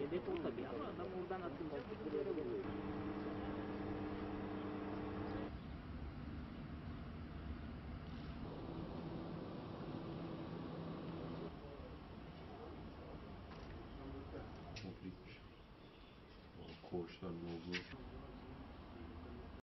Hedef o tabii ama adam oradan atınca buraya vuruyor. Çok büyük. Koğuşlar ne oldu?